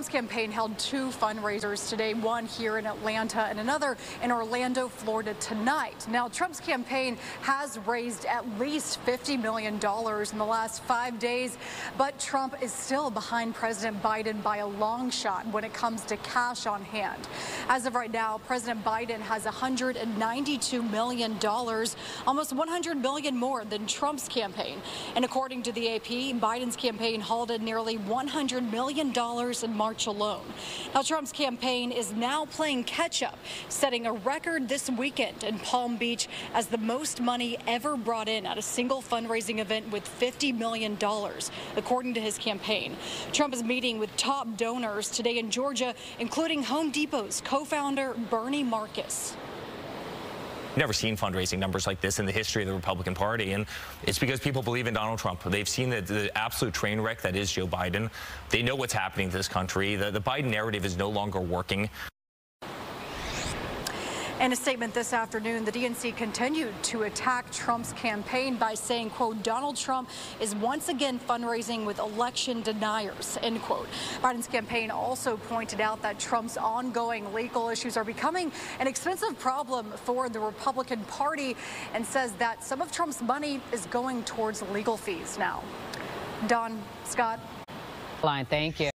Trump's campaign held two fundraisers today, one here in Atlanta and another in Orlando, Florida tonight. Now, Trump's campaign has raised at least $50 million in the last five days, but Trump is still behind President Biden by a long shot when it comes to cash on hand. As of right now, President Biden has $192 million, almost 100 million more than Trump's campaign. And according to the AP, Biden's campaign halted nearly $100 million in March March alone. Now, Trump's campaign is now playing catch up, setting a record this weekend in Palm Beach as the most money ever brought in at a single fundraising event with $50 million, according to his campaign. Trump is meeting with top donors today in Georgia, including Home Depot's co founder Bernie Marcus never seen fundraising numbers like this in the history of the Republican Party. And it's because people believe in Donald Trump. They've seen the, the absolute train wreck that is Joe Biden. They know what's happening to this country. The, the Biden narrative is no longer working. In a statement this afternoon, the DNC continued to attack Trump's campaign by saying, quote, Donald Trump is once again fundraising with election deniers, end quote. Biden's campaign also pointed out that Trump's ongoing legal issues are becoming an expensive problem for the Republican Party and says that some of Trump's money is going towards legal fees now. Don, Scott. Line, thank you.